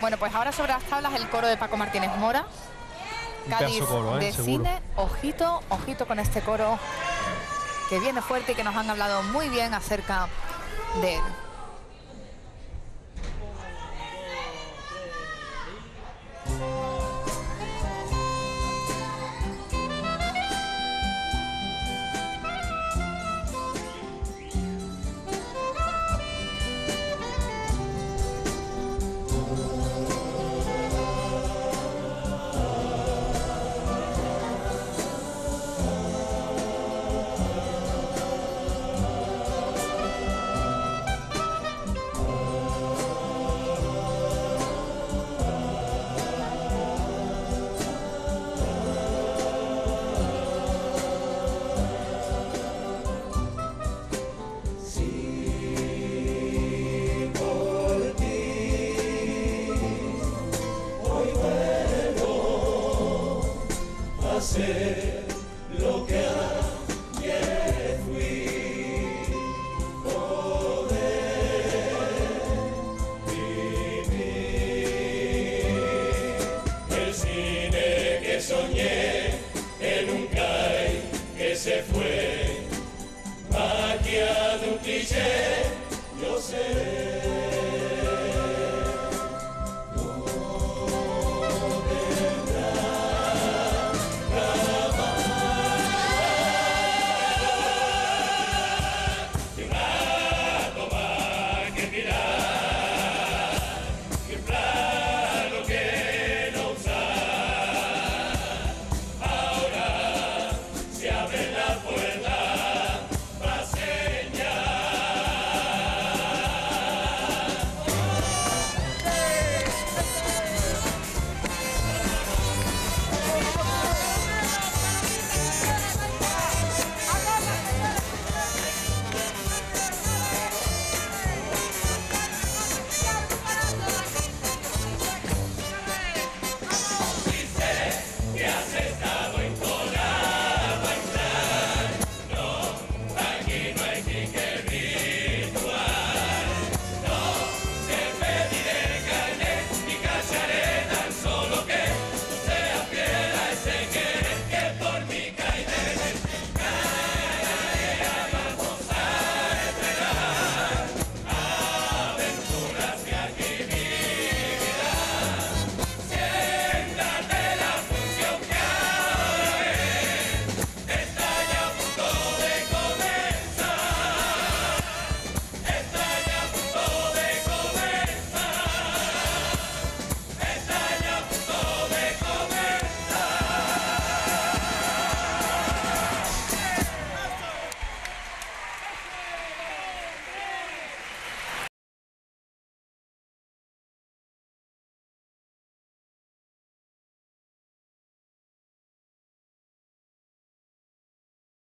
Bueno, pues ahora sobre las tablas el coro de Paco Martínez Mora. Cádiz coro, ¿eh? de Seguro. cine. Ojito, ojito con este coro que viene fuerte y que nos han hablado muy bien acerca de él. hacer lo que ayer fui. Poder vivir el cine que soñé, en un CAI que se fue, magia de un cliché, yo seré.